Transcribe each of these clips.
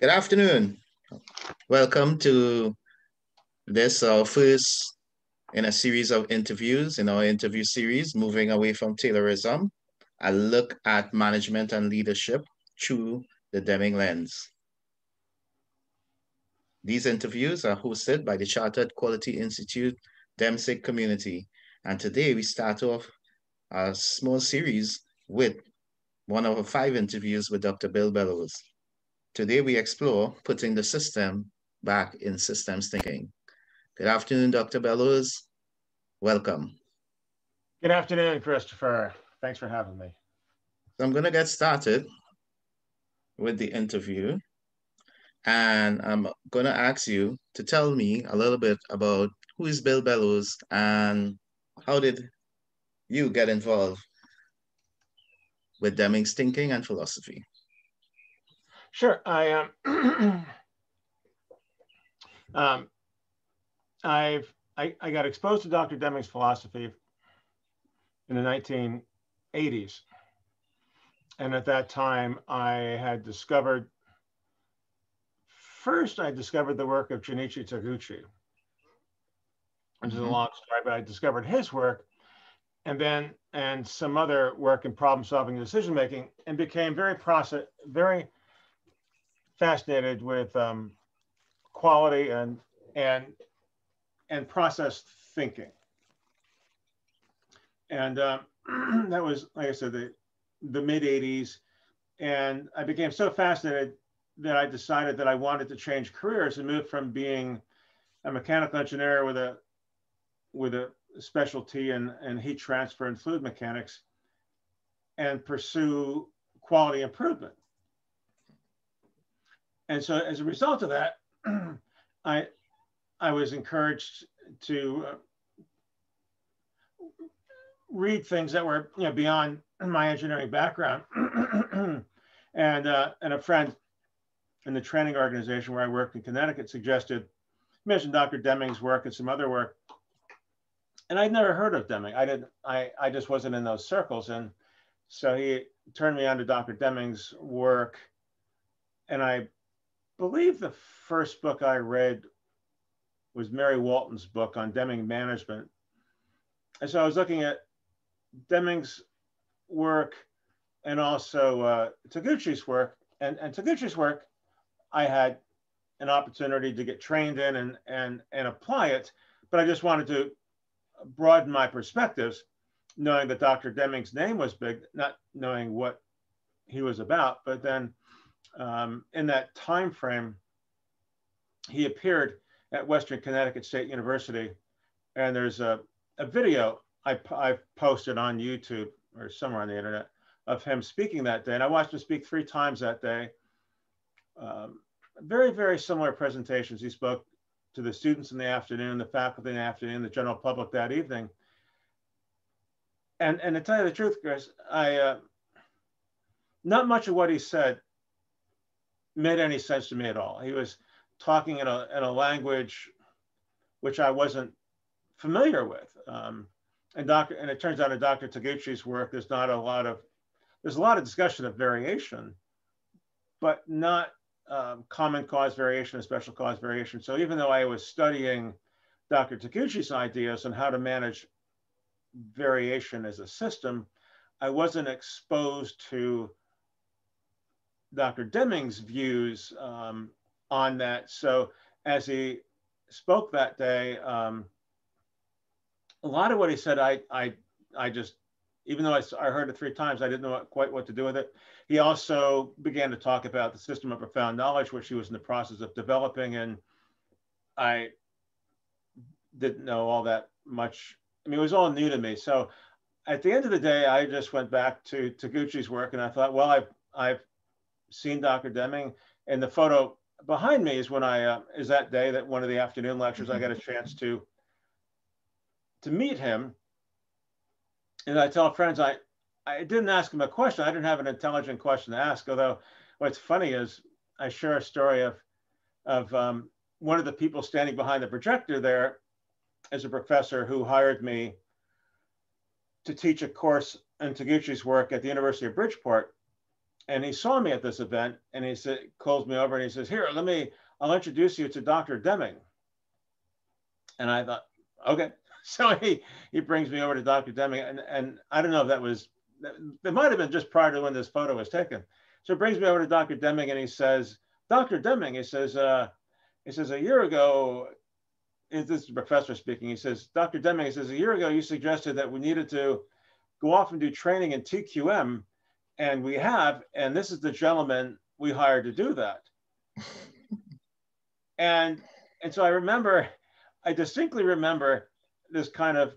Good afternoon. Welcome to this, our first in a series of interviews in our interview series, Moving Away from Taylorism, a look at management and leadership through the Deming lens. These interviews are hosted by the Chartered Quality Institute DEMSIG community. And today we start off a small series with one of our five interviews with Dr. Bill Bellows. Today we explore putting the system back in systems thinking. Good afternoon, Dr. Bellows. Welcome. Good afternoon, Christopher. Thanks for having me. So I'm going to get started with the interview. And I'm going to ask you to tell me a little bit about who is Bill Bellows and how did you get involved with Deming's thinking and philosophy? Sure. I um, um I've I, I got exposed to Dr. Deming's philosophy in the 1980s. And at that time, I had discovered first I discovered the work of Genichi Taguchi, which is a mm-hmm. long story, but I discovered his work and then and some other work in problem solving and decision making and became very process very fascinated with um, quality and and and process thinking. And uh, that was, like I said, the, the mid 80s. And I became so fascinated that I decided that I wanted to change careers and move from being a mechanical engineer with a with a specialty in, in heat transfer and fluid mechanics and pursue quality improvement. And so as a result of that, I, I was encouraged to uh, read things that were you know, beyond my engineering background. and, uh, and a friend in the training organization where I worked in Connecticut suggested, mentioned Dr. Deming's work and some other work. And I'd never heard of Deming. I didn't, I, I just wasn't in those circles. And so he turned me on to Dr. Deming's work. And I believe the first book I read was Mary Walton's book on Deming management. And so I was looking at Deming's work and also uh, Taguchi's work. And, and Taguchi's work, I had an opportunity to get trained in and, and, and apply it, but I just wanted to broaden my perspectives, knowing that Dr. Deming's name was big, not knowing what he was about. But then um, in that time frame, he appeared at Western Connecticut State University, and there's a, a video I, I posted on YouTube or somewhere on the internet of him speaking that day, and I watched him speak three times that day. Um, very, very similar presentations. He spoke to the students in the afternoon, the faculty in the afternoon, the general public that evening. And, and to tell you the truth, Chris, I, uh, not much of what he said made any sense to me at all. He was talking in a, in a language which I wasn't familiar with. Um, and Dr. and it turns out in Dr. Taguchi's work, there's not a lot of there's a lot of discussion of variation, but not um, common cause variation and special cause variation. So even though I was studying Dr. Taguchi's ideas on how to manage variation as a system, I wasn't exposed to Dr. Deming's views um, on that. So as he spoke that day, um, a lot of what he said, I, I, I just, even though I, I heard it three times, I didn't know what, quite what to do with it. He also began to talk about the system of profound knowledge, which he was in the process of developing. And I didn't know all that much. I mean, it was all new to me. So at the end of the day, I just went back to Taguchi's work and I thought, well, I've, I've seen Dr. Deming. And the photo behind me is when I uh, is that day that one of the afternoon lectures I got a chance to to meet him. And I tell friends I I didn't ask him a question. I didn't have an intelligent question to ask. Although what's funny is I share a story of of um, one of the people standing behind the projector there is a professor who hired me to teach a course in Taguchi's work at the University of Bridgeport and he saw me at this event and he said, calls me over and he says, here, let me, I'll introduce you to Dr. Deming. And I thought, okay. So he, he brings me over to Dr. Deming and, and I don't know if that was, it might have been just prior to when this photo was taken. So he brings me over to Dr. Deming and he says, Dr. Deming, he says, uh, he says, a year ago, is this is the professor speaking, he says, Dr. Deming, he says, a year ago, you suggested that we needed to go off and do training in TQM and we have, and this is the gentleman we hired to do that. and and so I remember, I distinctly remember this kind of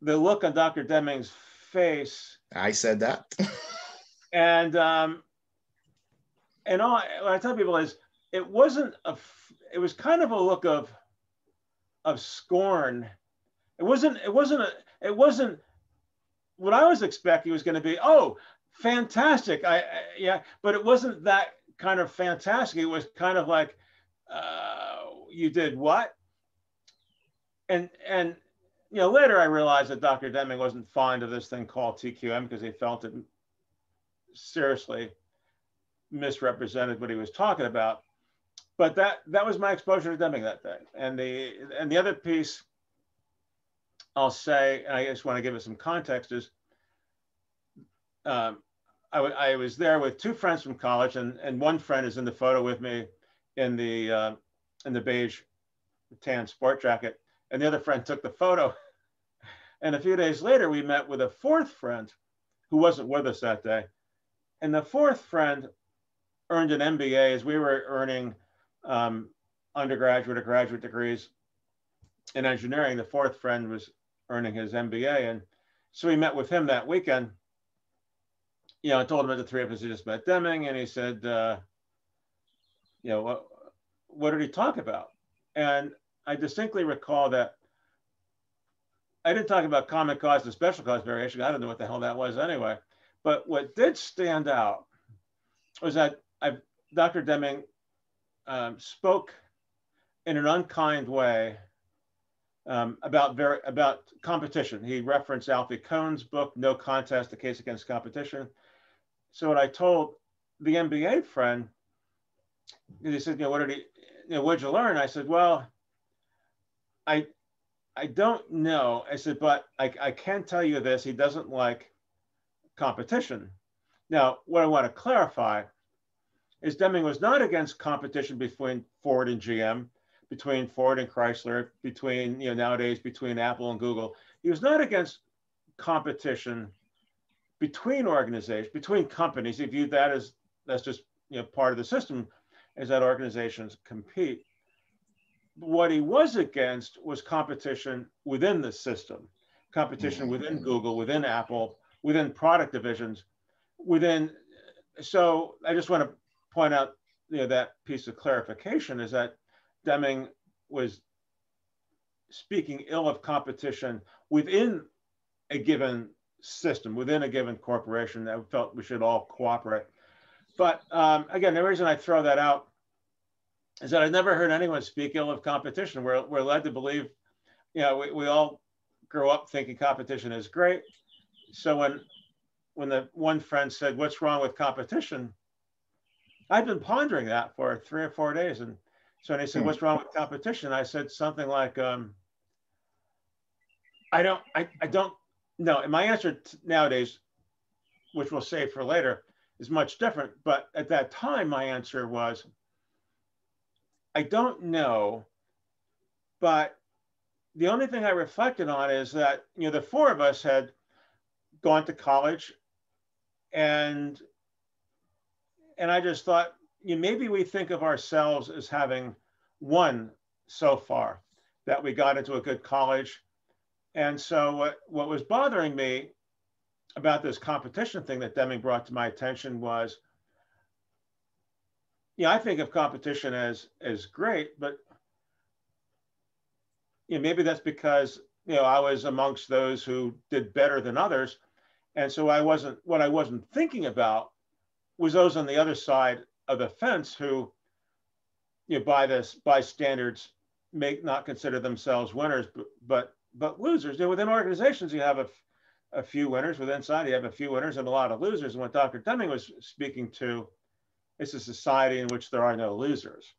the look on Dr. Deming's face. I said that. and um, and all what I tell people is it wasn't a it was kind of a look of of scorn. It wasn't it wasn't a it wasn't what I was expecting was going to be, oh, fantastic. I, I, yeah, but it wasn't that kind of fantastic. It was kind of like, uh, you did what? And and you know later I realized that Dr. Deming wasn't fond of this thing called TQM because he felt it seriously misrepresented what he was talking about. But that that was my exposure to Deming that day. And the and the other piece I'll say, and I just want to give it some context, is um, I, was there with two friends from college, and, and one friend is in the photo with me in the uh, in the beige tan sport jacket, and the other friend took the photo. And a few days later, we met with a fourth friend who wasn't with us that day. And the fourth friend earned an MBA as we were earning um, undergraduate or graduate degrees in engineering. The fourth friend was earning his MBA. And so we met with him that weekend. You know, I told him that the three of us had just met Deming, and he said, uh, you know, what, what did he talk about? And I distinctly recall that I didn't talk about common cause and special cause variation. I don't know what the hell that was anyway. But what did stand out was that I, Dr. Deming um, spoke in an unkind way um, about very about competition. He referenced Alfie Kohn's book, No Contest: The Case Against Competition. So what I told the MBA friend, he said, you know, what did he, you know, what'd you learn? I said, well, I, I don't know. I said, but I, I can tell you this: he doesn't like competition. Now, what I want to clarify is Deming was not against competition between Ford and GM between Ford and Chrysler, between, you know, nowadays between Apple and Google. He was not against competition between organizations, between companies. He viewed that as that's just you know part of the system, is that organizations compete. What he was against was competition within the system, competition mm-hmm. within Google, within Apple, within product divisions, within. So I just want to point out you know that piece of clarification is that Deming was speaking ill of competition within a given system, within a given corporation that felt we should all cooperate. But um, again, the reason I throw that out is that I've never heard anyone speak ill of competition. We're, we're led to believe, you know, we, we all grow up thinking competition is great. So when when the one friend said, "What's wrong with competition?" I've been pondering that for three or four days, and so they said, hmm. "What's wrong with competition?" I said something like, um, "I don't, I, I don't know." And my answer nowadays, which we'll save for later, is much different. But at that time, my answer was, "I don't know," but the only thing I reflected on is that you know the four of us had gone to college, and and I just thought you know, maybe we think of ourselves as having won so far, that we got into a good college. And so what, what was bothering me about this competition thing that Deming brought to my attention was, yeah, I think of competition as as great, but you know, maybe that's because you know I was amongst those who did better than others, and so I wasn't. What I wasn't thinking about was those on the other side of the fence who, you know, by this by standards, make not consider themselves winners, but but, but losers. You know, within organizations, you have a a few winners. Within society, you have a few winners and a lot of losers. And what Dr. Deming was speaking to is a society in which there are no losers,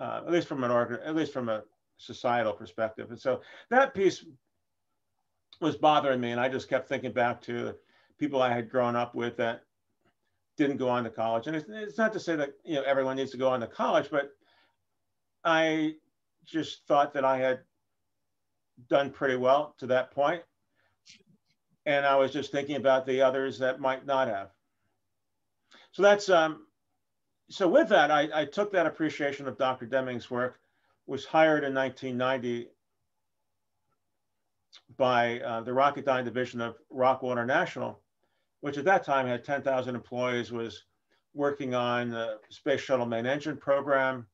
uh, at least from an organ, at least from a societal perspective. And so that piece was bothering me, and I just kept thinking back to people I had grown up with that didn't go on to college. And it's, it's not to say that you know everyone needs to go on to college, but I just thought that I had done pretty well to that point. And I was just thinking about the others that might not have. So that's um, so with that, I, I took that appreciation of Dr. Deming's work, was hired in 1990 by uh, the Rocketdyne division of Rockwell International, which at that time had 10,000 employees, was working on the Space Shuttle main engine program,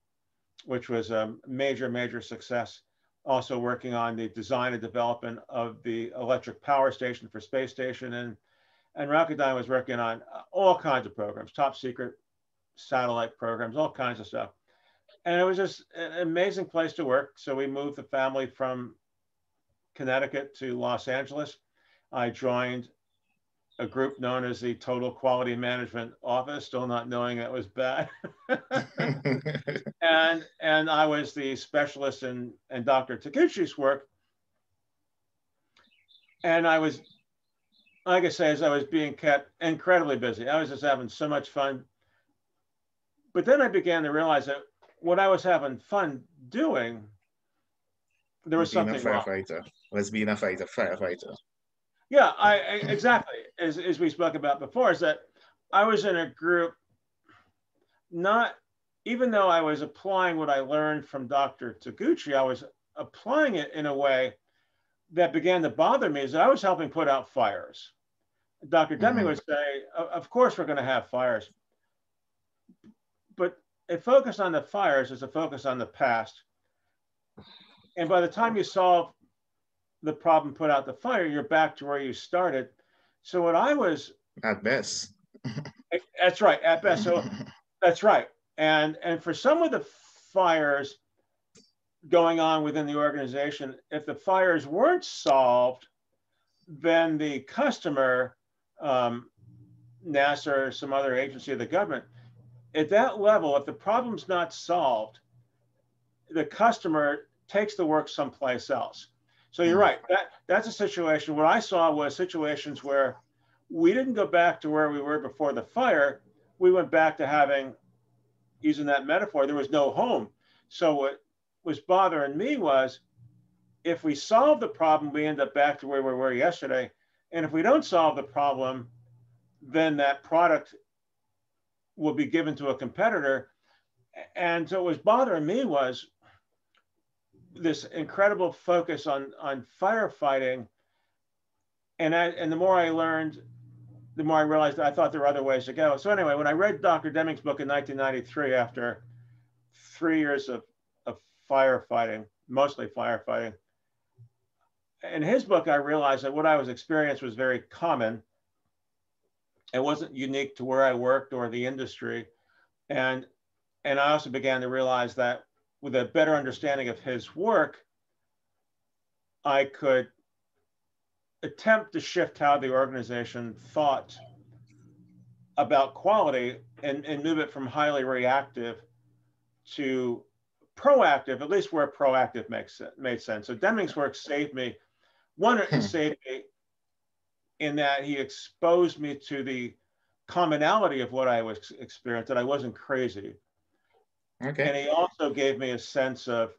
which was a major, major success. Also working on the design and development of the electric power station for space station. And, and Rocketdyne was working on all kinds of programs, top secret satellite programs, all kinds of stuff. And it was just an amazing place to work. So we moved the family from Connecticut to Los Angeles. I joined a group known as the Total Quality Management Office, still not knowing that was bad. and and I was the specialist in, in Dr. Taguchi's work. And I was, like I say, as I was being kept incredibly busy. I was just having so much fun. But then I began to realize that what I was having fun doing, there was being something a firefighter. wrong. Was being a fighter, firefighter. Yeah, I, I exactly as, as we spoke about before is that I was in a group, not even though I was applying what I learned from Dr. Taguchi, I was applying it in a way that began to bother me is that I was helping put out fires. Dr. Deming Mhm. would say, "Of- of course we're going to have fires. But a focus on the fires is a focus on the past. And by the time you solve the problem, put out the fire, you're back to where you started. So what I was, At best. that's right, at best. So that's right. And and for some of the fires going on within the organization, if the fires weren't solved, then the customer, um, NASA or some other agency of the government, at that level, if the problem's not solved, the customer takes the work someplace else. So you're Hmm. right. That that's a situation. What I saw was situations where we didn't go back to where we were before the fire. We went back to having, using that metaphor, there was no home. So what was bothering me was if we solve the problem, we end up back to where we were yesterday. And if we don't solve the problem, then that product will be given to a competitor. And so what was bothering me was this incredible focus on, on firefighting. And, I, and the more I learned, the more I realized I thought there were other ways to go. So anyway, when I read Dr. Deming's book in 1993, after three years of, of firefighting, mostly firefighting, in his book, I realized that what I was experiencing was very common. It wasn't unique to where I worked or the industry. And, and I also began to realize that with a better understanding of his work, I could attempt to shift how the organization thought about quality and, and move it from highly reactive to proactive, at least where proactive makes made sense. So Deming's work saved me. One, it Hmm. saved me in that he exposed me to the commonality of what I was experienced, that I wasn't crazy. Okay. And he also gave me a sense of,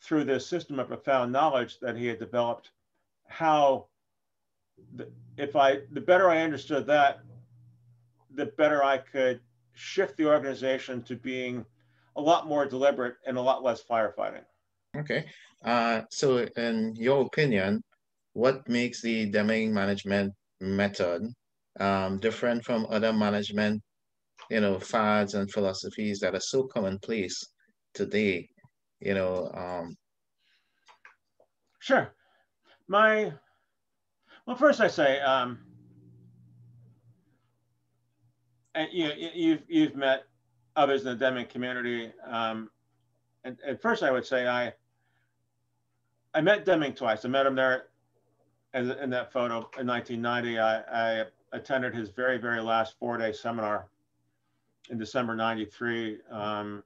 through this system of profound knowledge that he had developed, how the, if I, the better I understood that, the better I could shift the organization to being a lot more deliberate and a lot less firefighting. Okay. Uh, so in your opinion, what makes the Deming management method um, different from other management, you know, fads and philosophies that are so commonplace today? You know, um, Sure. My, well, first I say, um, and you, you- you've, you've met others in the Deming community. Um, and at first I would say I, I met Deming twice. I met him there in that photo in 1990, I, I attended his very, very last four day seminar in December 93. Um,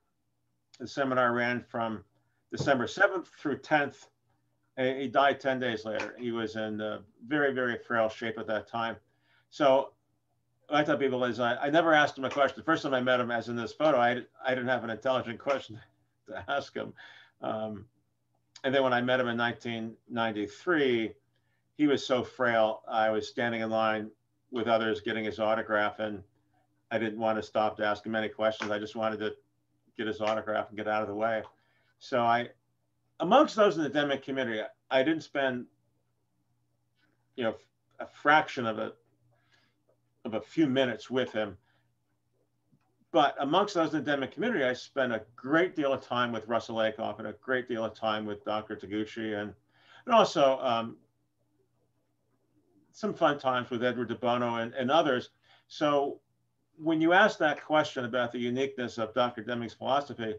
the seminar ran from December 7th through 10th. He died 10 days later. He was in uh, very, very frail shape at that time. So I tell people is I, I never asked him a question. The first time I met him, as in this photo, I, I didn't have an intelligent question to ask him. Um, and then when I met him in 1993, he was so frail. I was standing in line with others getting his autograph, and I didn't want to stop to ask him any questions. I just wanted to get his autograph and get out of the way. So I, amongst those in the Deming community, I didn't spend, you know, a fraction of a of a few minutes with him. But amongst those in the Deming community, I spent a great deal of time with Russell Ackoff and a great deal of time with Dr. Taguchi and, and also um, some fun times with Edward de Bono and, and others. So when you ask that question about the uniqueness of Dr. Deming's philosophy,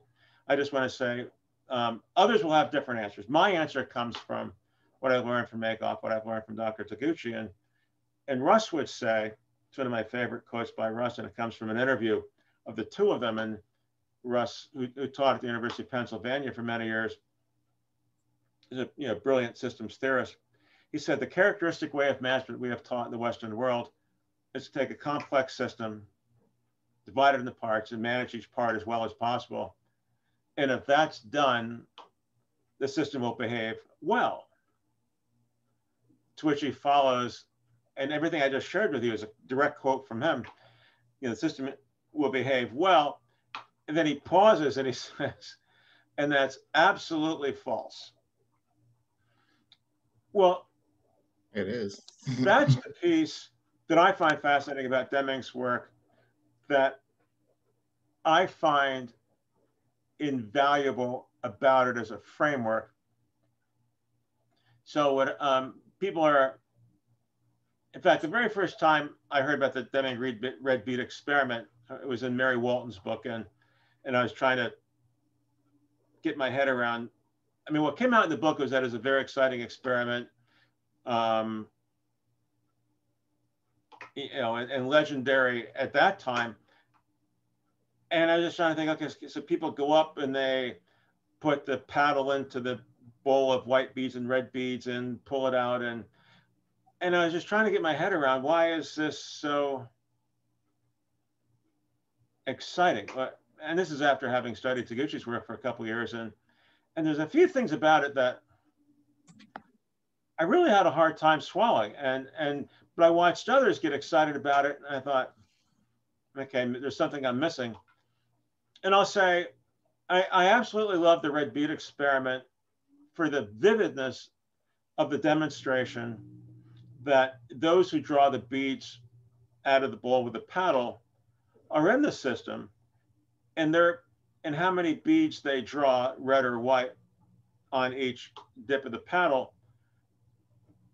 I just want to say um, others will have different answers. My answer comes from what I learned from Ackoff, what I've learned from Dr. Taguchi. And, and Russ would say, it's one of my favorite quotes by Russ, and it comes from an interview of the two of them. And Russ, who, who taught at the University of Pennsylvania for many years, is a you know, brilliant systems theorist. He said the characteristic way of management we have taught in the Western world is to take a complex system, divide it into parts, and manage each part as well as possible. And if that's done, the system will behave well. To which he follows and everything I just shared with you is a direct quote from him. You know, the system will behave well. And then he pauses and he says, and that's absolutely false. Well, it is. that's the piece that I find fascinating about Deming's work that I find invaluable about it as a framework. So what um, people are in fact, the very first time I heard about the Deming red bead experiment, it was in Mary Walton's book, and and I was trying to get my head around. I mean, what came out in the book was that it was a very exciting experiment, um, you know, and, and legendary at that time. And I was just trying to think, okay, so people go up and they put the paddle into the bowl of white beads and red beads and pull it out and and I was just trying to get my head around why is this so exciting? But And this is after having studied Taguchi's work for a couple years, and and there's a few things about it that I really had a hard time swallowing, and and but I watched others get excited about it, and I thought, okay, there's something I'm missing, and I'll say, I, I absolutely love the red bead experiment for the vividness of the demonstration that those who draw the beads out of the bowl with a paddle are in the system and they're and how many beads they draw red or white on each dip of the paddle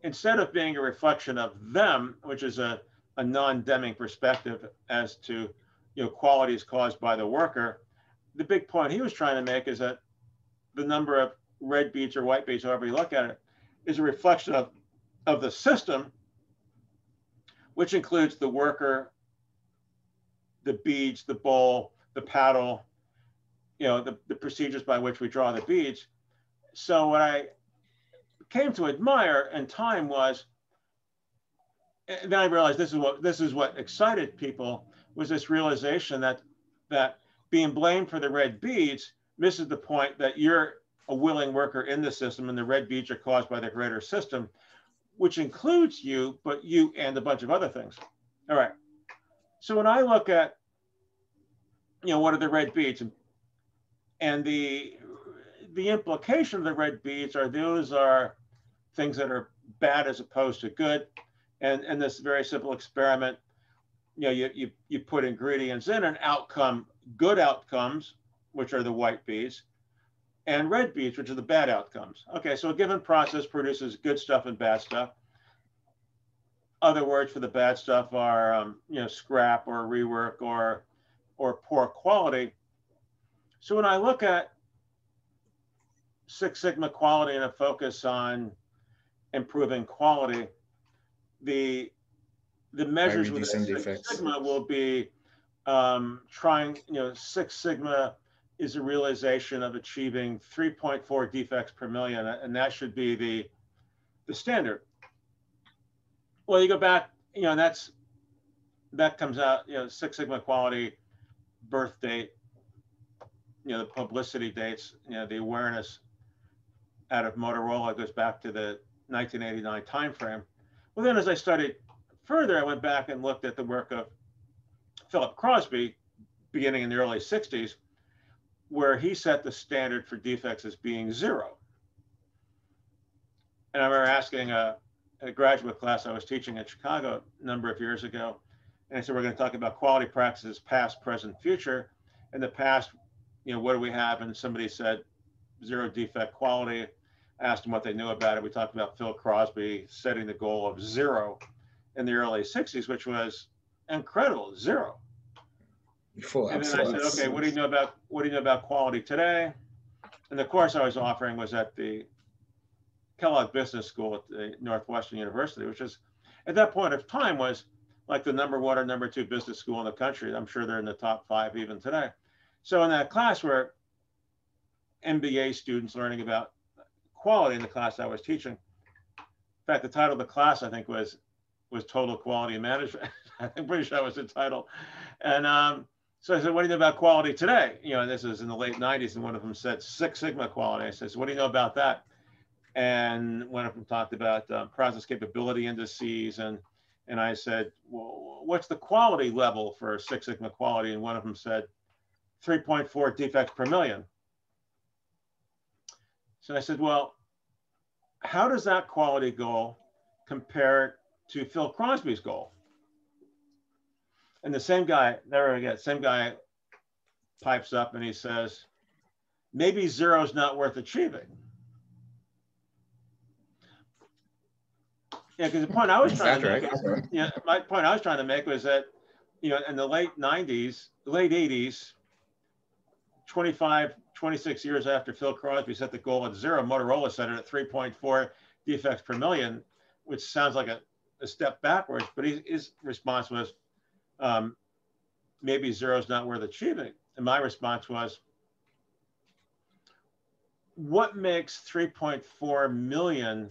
instead of being a reflection of them which is a, a non-deming perspective as to you know qualities caused by the worker the big point he was trying to make is that the number of red beads or white beads however you look at it is a reflection of of the system, which includes the worker, the beads, the bowl, the paddle, you know, the, the procedures by which we draw the beads. So what I came to admire in time was, and then I realized this is what this is what excited people was this realization that that being blamed for the red beads misses the point that you're a willing worker in the system and the red beads are caused by the greater system which includes you, but you and a bunch of other things. All right. So when I look at, you know, what are the red beads and, and the the implication of the red beads are those are things that are bad as opposed to good. And in this very simple experiment, you know, you, you, you put ingredients in an outcome, good outcomes, which are the white beads, and red beads, which are the bad outcomes. Okay, so a given process produces good stuff and bad stuff. Other words for the bad stuff are, um, you know, scrap or rework or, or poor quality. So when I look at Six Sigma quality and a focus on improving quality, the the measures with Six. Sigma will be um, trying, you know, Six Sigma is a realization of achieving 3.4 defects per million, and that should be the, the standard. Well, you go back, you know, that's, that comes out, you know, Six Sigma quality, birth date, you know, the publicity dates, you know, the awareness out of Motorola goes back to the 1989 timeframe. Well, then as I studied further, I went back and looked at the work of Philip Crosby beginning in the early 60s, where he set the standard for defects as being zero. And I remember asking a, a graduate class I was teaching in Chicago a number of years ago, and I said, we're going to talk about quality practices, past, present, future. In the past, you know, what do we have? And somebody said zero defect quality. Asked them what they knew about it. We talked about Phil Crosby setting the goal of zero in the early 60s, which was incredible, zero. Before, and then I said, okay, what do you know about what do you know about quality today? And the course I was offering was at the Kellogg Business School at the Northwestern University, which is at that point of time was like the number one or number two business school in the country. I'm sure they're in the top five even today. So in that class where MBA students learning about quality in the class I was teaching, in fact, the title of the class I think was was total quality management. I'm pretty sure that was the title. And um, so I said, what do you know about quality today? You know, this was in the late 90s, and one of them said Six Sigma quality. I said, what do you know about that? And one of them talked about um, process capability indices. And, and I said, well, what's the quality level for Six Sigma quality? And one of them said 3.4 defects per million. So I said, well, how does that quality goal compare to Phil Crosby's goal. And the same guy, there again, same guy pipes up and he says, maybe zero is not worth achieving. Yeah, because the point I was trying to make, right. yeah, my point I was trying to make was that, you know, in the late 90s, late 80s, 25, 26 years after Phil Crosby set the goal at zero, Motorola set it at 3.4 defects per million, which sounds like a a step backwards, but he, his response was, um, maybe zero is not worth achieving. And my response was, what makes 3.4 million,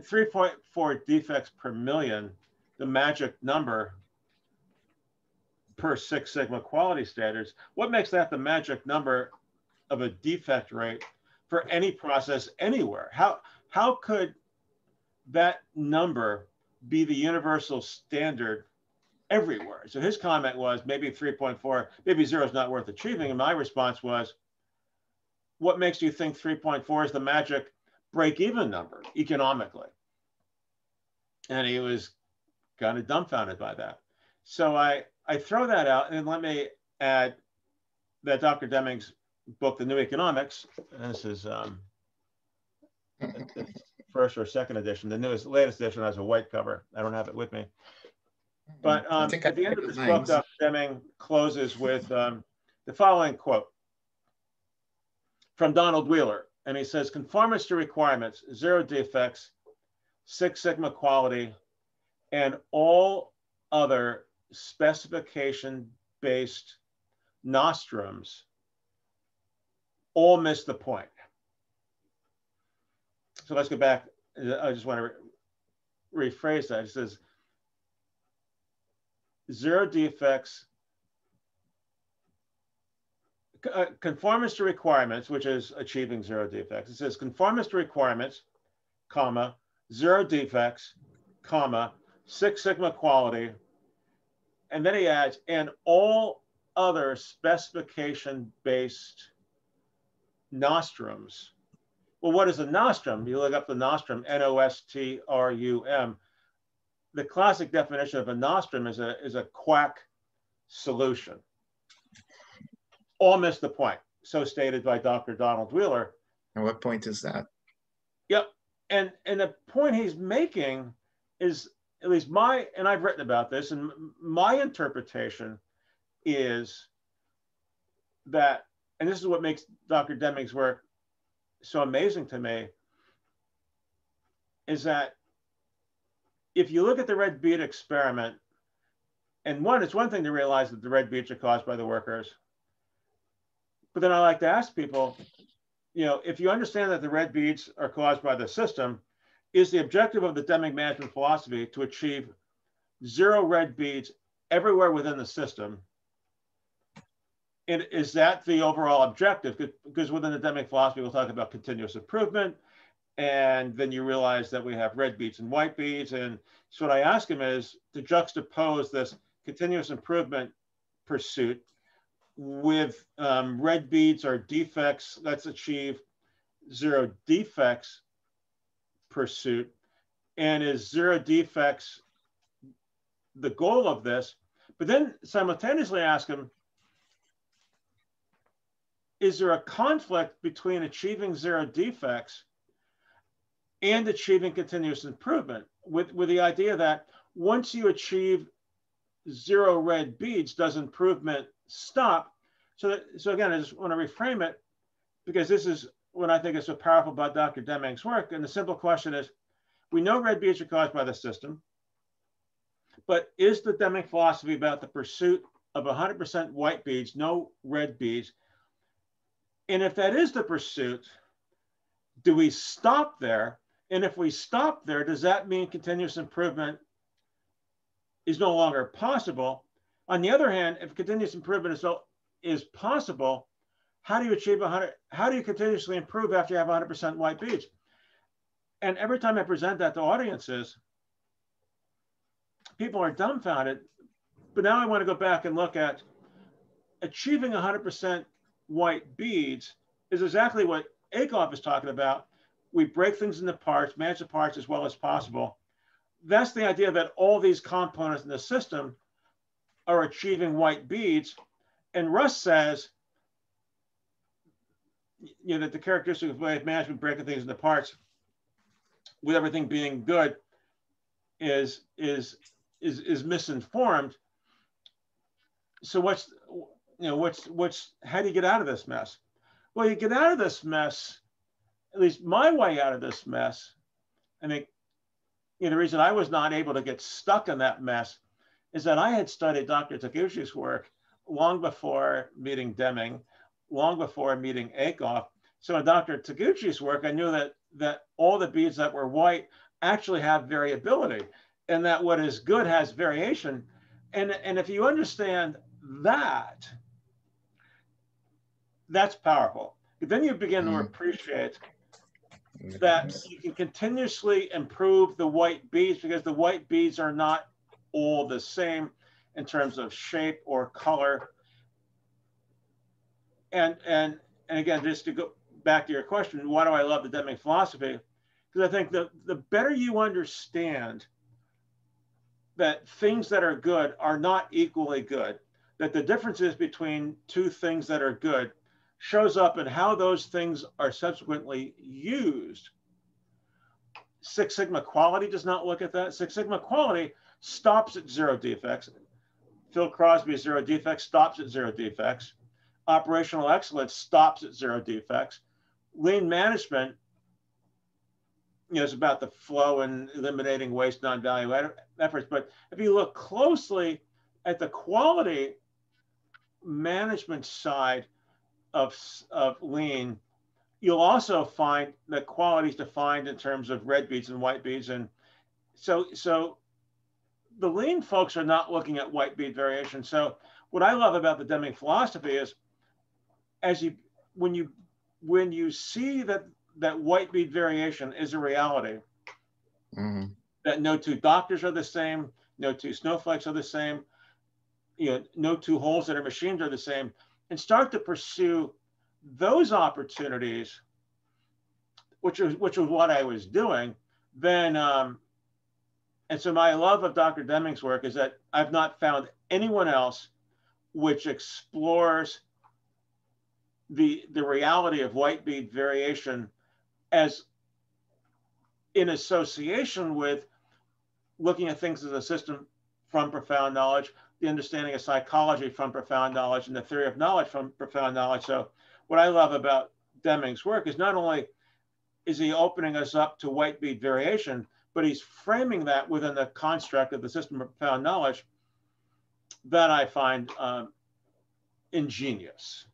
3.4 defects per million, the magic number per Six Sigma quality standards? What makes that the magic number of a defect rate for any process anywhere? How, how could that number be the universal standard everywhere. So his comment was maybe 3.4, maybe zero is not worth achieving. And my response was, what makes you think 3.4 is the magic break even number economically? And he was kind of dumbfounded by that. So I, I throw that out and let me add that Dr. Deming's book, The New Economics, this is um, first or second edition. The newest, latest edition has a white cover. I don't have it with me. But um, at the end of this book, Dr. Deming closes with um, the following quote from Donald Wheeler. And he says, conformance to requirements, zero defects, Six Sigma quality, and all other specification-based nostrums all miss the point so let's go back. I just want to re rephrase that. It says zero defects, uh, conformance to requirements, which is achieving zero defects. It says conformance to requirements, comma, zero defects, comma, Six Sigma quality. And then he adds, and all other specification-based nostrums well, what is a nostrum? You look up the nostrum, N-O-S-T-R-U-M. The classic definition of a nostrum is a, is a quack solution. All miss the point. So stated by Dr. Donald Wheeler. And what point is that? Yep. And, and the point he's making is, at least my, and I've written about this, and my interpretation is that, and this is what makes Dr. Deming's work so amazing to me is that if you look at the red bead experiment, and one, it's one thing to realize that the red beads are caused by the workers. But then I like to ask people, you know, if you understand that the red beads are caused by the system, is the objective of the Deming management philosophy to achieve zero red beads everywhere within the system? And is that the overall objective? Because within Deming philosophy, we'll talk about continuous improvement. And then you realize that we have red beads and white beads. And so what I ask him is to juxtapose this continuous improvement pursuit with um, red beads or defects. Let's achieve zero defects pursuit. And is zero defects the goal of this? But then simultaneously ask them, is there a conflict between achieving zero defects and achieving continuous improvement with, with the idea that once you achieve zero red beads, does improvement stop? So, that, so again, I just want to reframe it because this is what I think is so powerful about Dr. Deming's work. And the simple question is, we know red beads are caused by the system, but is the Deming philosophy about the pursuit of 100% white beads, no red beads? And if that is the pursuit, do we stop there? And if we stop there, does that mean continuous improvement is no longer possible. On the other hand, if continuous improvement is, is possible, how do you achieve 100? How do you continuously improve after you have 100% white beads? And every time I present that to audiences, people are dumbfounded. But now I want to go back and look at achieving 100% white beads is exactly what Ackoff is talking about. We break things into parts, manage the parts as well as possible that's the idea that all these components in the system are achieving white beads. And Russ says, you know, that the characteristic way of management breaking things into parts with everything being good is is is is misinformed. So what's you know what's what's how do you get out of this mess? Well, you get out of this mess, at least my way out of this mess. I mean, you know, the reason I was not able to get stuck in that mess is that I had studied Dr. Taguchi's work long before meeting Deming, long before meeting Ackoff. So in Dr. Taguchi's work, I knew that that all the beads that were white actually have variability and that what is good has variation. And, and if you understand that, that's powerful. Then you begin mm. to appreciate that you can continuously improve the white beads because the white beads are not all the same in terms of shape or color. And and and again, just to go back to your question, why do I love the Deming philosophy? Because I think the, the better you understand that things that are good are not equally good, that the differences between two things that are good shows up in how those things are subsequently used. Six Sigma quality does not look at that. Six Sigma quality stops at zero defects. Phil Crosby zero defects stops at zero defects. Operational excellence stops at zero defects. Lean management you know, is about the flow and eliminating waste non-value efforts. But if you look closely at the quality management side, of, of lean, you'll also find the qualities defined in terms of red beads and white beads. And so, so the lean folks are not looking at white bead variation. So what I love about the Deming philosophy is as you, when you, when you see that, that white bead variation is a reality, mm-hmm. that no two doctors are the same, no two snowflakes are the same, you know, no two holes that are machines are the same and start to pursue those opportunities, which was which was what I was doing, then um, and so my love of Dr. Deming's work is that I've not found anyone else which explores the the reality of white bead variation as in association with looking at things as a system from profound knowledge the understanding of psychology from profound knowledge and the theory of knowledge from profound knowledge. So, what I love about Deming's work is not only is he opening us up to white bead variation, but he's framing that within the construct of the system of profound knowledge that I find um, ingenious.